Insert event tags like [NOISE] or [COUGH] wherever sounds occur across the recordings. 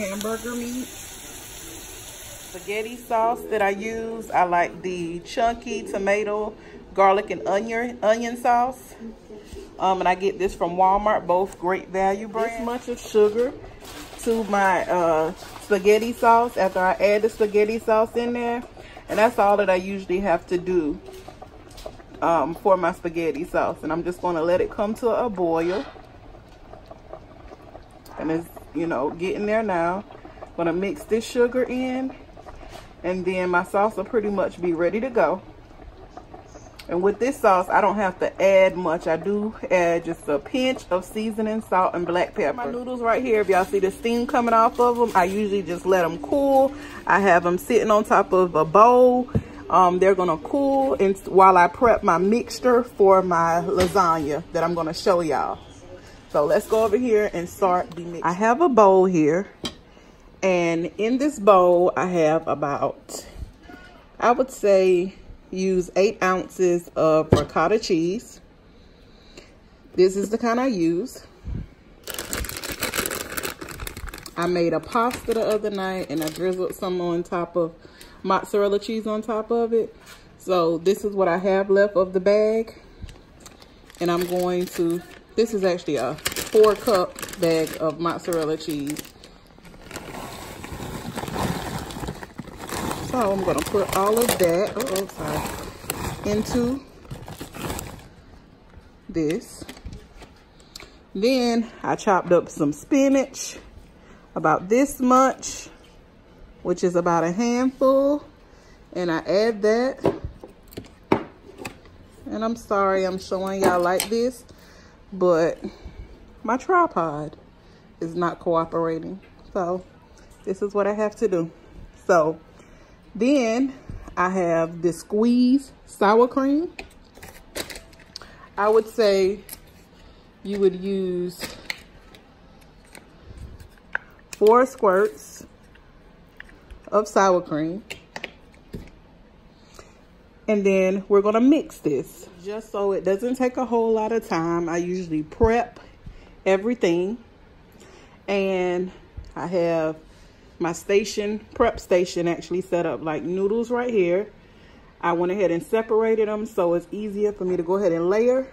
hamburger meat. Spaghetti sauce that I use, I like the chunky tomato, garlic, and onion onion sauce. Um, and I get this from Walmart, both great value brands. This much of sugar to my uh, spaghetti sauce after I add the spaghetti sauce in there. And that's all that I usually have to do um, for my spaghetti sauce. And I'm just going to let it come to a boil. And it's, you know, getting there now. going to mix this sugar in. And then my sauce will pretty much be ready to go. And with this sauce, I don't have to add much. I do add just a pinch of seasoning, salt, and black pepper. My noodles right here, if y'all see the steam coming off of them, I usually just let them cool. I have them sitting on top of a bowl. Um, they're gonna cool and while I prep my mixture for my lasagna that I'm gonna show y'all. So let's go over here and start the mix. I have a bowl here. And in this bowl, I have about, I would say, use eight ounces of ricotta cheese. This is the kind I use. I made a pasta the other night and I drizzled some on top of mozzarella cheese on top of it. So this is what I have left of the bag. And I'm going to, this is actually a four cup bag of mozzarella cheese. So I'm gonna put all of that, uh oh, sorry, into this. Then I chopped up some spinach, about this much, which is about a handful. And I add that. And I'm sorry I'm showing y'all like this, but my tripod is not cooperating. So this is what I have to do. So then I have the squeeze sour cream. I would say you would use four squirts of sour cream. And then we're gonna mix this just so it doesn't take a whole lot of time. I usually prep everything and I have my station, prep station actually set up like noodles right here. I went ahead and separated them so it's easier for me to go ahead and layer.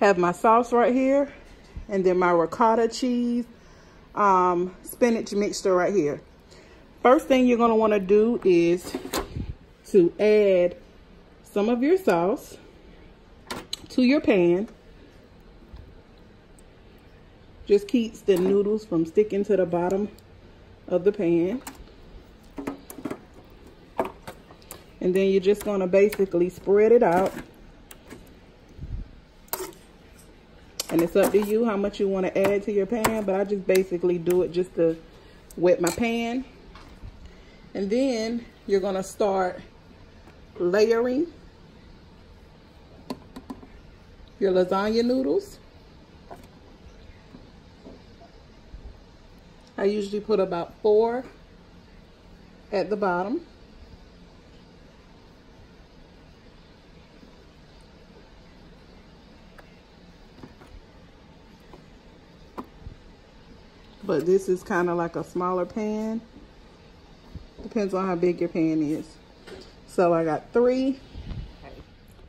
Have my sauce right here and then my ricotta cheese um, spinach mixture right here. First thing you're gonna wanna do is to add some of your sauce to your pan. Just keeps the noodles from sticking to the bottom of the pan. And then you're just gonna basically spread it out. And it's up to you how much you wanna add to your pan, but I just basically do it just to wet my pan. And then you're gonna start layering your lasagna noodles. I usually put about four at the bottom. But this is kind of like a smaller pan. Depends on how big your pan is. So I got three.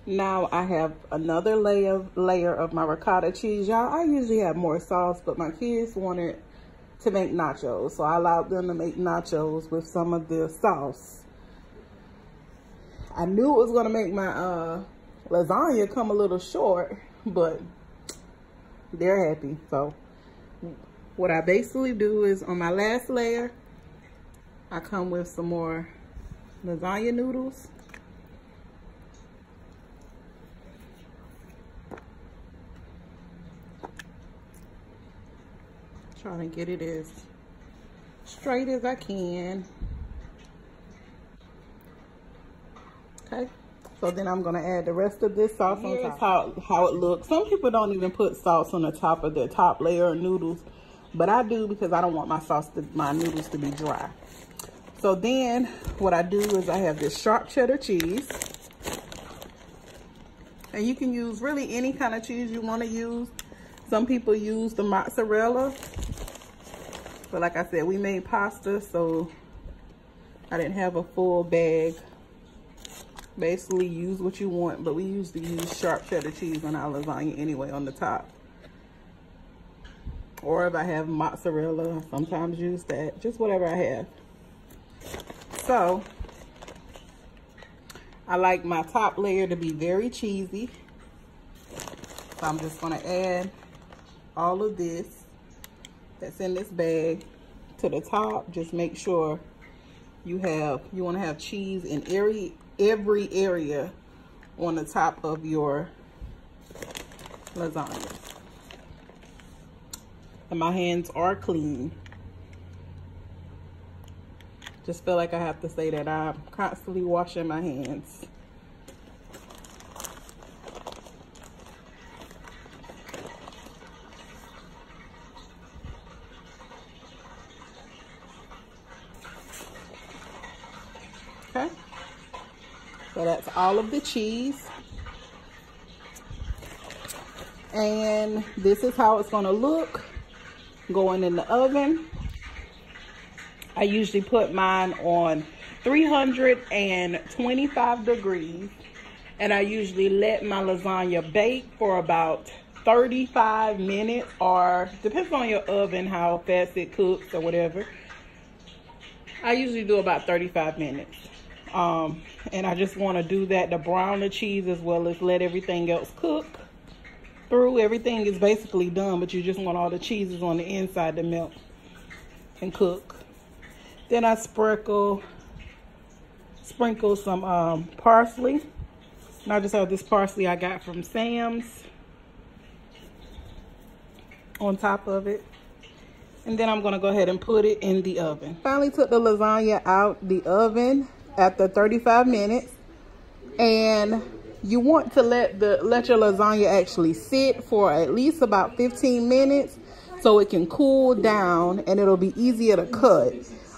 Now I have another layer layer of my ricotta cheese. Y'all, I usually have more sauce, but my kids wanted to make nachos. So I allowed them to make nachos with some of the sauce. I knew it was to make my uh, lasagna come a little short, but they're happy. So what I basically do is on my last layer, I come with some more lasagna noodles. Trying to get it as straight as I can. Okay, So then I'm gonna add the rest of this sauce on top. How, how it looks. Some people don't even put sauce on the top of their top layer of noodles, but I do because I don't want my sauce, to, my noodles to be dry. So then what I do is I have this sharp cheddar cheese. And you can use really any kind of cheese you want to use. Some people use the mozzarella. But like I said, we made pasta, so I didn't have a full bag. Basically, use what you want, but we usually use sharp cheddar cheese on our lasagna anyway on the top. Or if I have mozzarella, sometimes use that. Just whatever I have. So, I like my top layer to be very cheesy. So I'm just gonna add all of this that's in this bag to the top. Just make sure you have, you wanna have cheese in every, every area on the top of your lasagna. And my hands are clean. Just feel like I have to say that I'm constantly washing my hands. So that's all of the cheese. And this is how it's gonna look going in the oven. I usually put mine on 325 degrees. And I usually let my lasagna bake for about 35 minutes or depends on your oven, how fast it cooks or whatever. I usually do about 35 minutes. Um, and I just want to do that to brown the cheese as well as let everything else cook through. Everything is basically done, but you just want all the cheeses on the inside to melt and cook. Then I sprinkle sprinkle some um, parsley. And I just have this parsley I got from Sam's on top of it. And then I'm gonna go ahead and put it in the oven. Finally took the lasagna out the oven after 35 minutes. And you want to let the let your lasagna actually sit for at least about 15 minutes so it can cool down and it'll be easier to cut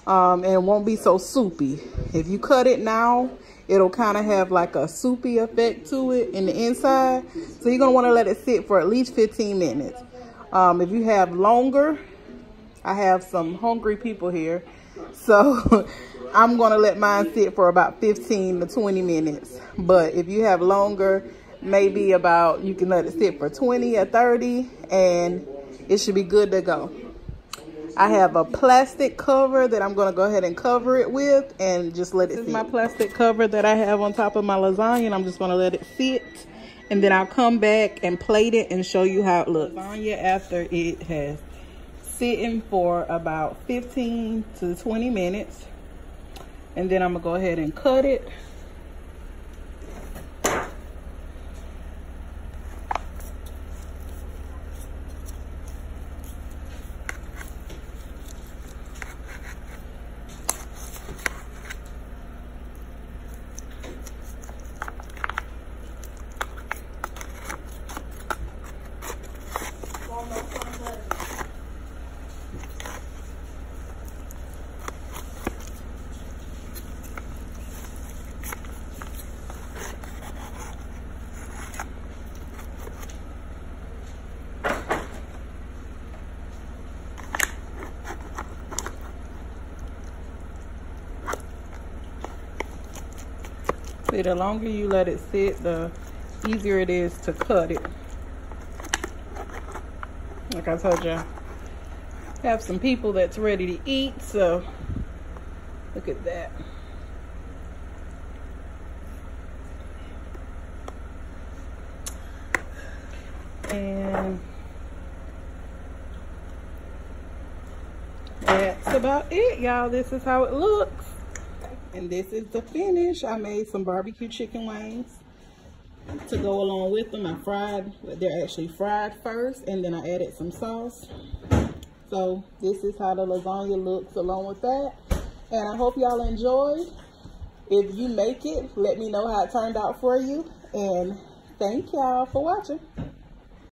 um, and it won't be so soupy. If you cut it now, it'll kind of have like a soupy effect to it in the inside. So you're gonna wanna let it sit for at least 15 minutes. Um, if you have longer, I have some hungry people here. So [LAUGHS] I'm gonna let mine sit for about 15 to 20 minutes. But if you have longer, maybe about, you can let it sit for 20 or 30 and it should be good to go. I have a plastic cover that I'm gonna go ahead and cover it with and just let it This is my plastic cover that I have on top of my lasagna and I'm just gonna let it sit. And then I'll come back and plate it and show you how it looks. Lasagna after it has sitting for about 15 to 20 minutes. And then I'm gonna go ahead and cut it. See, the longer you let it sit, the easier it is to cut it. Like I told you, have some people that's ready to eat, so look at that. And that's about it, y'all. This is how it looks. And this is the finish. I made some barbecue chicken wings to go along with them. I fried, they're actually fried first and then I added some sauce. So this is how the lasagna looks along with that. And I hope y'all enjoyed. if you make it, let me know how it turned out for you. And thank y'all for watching.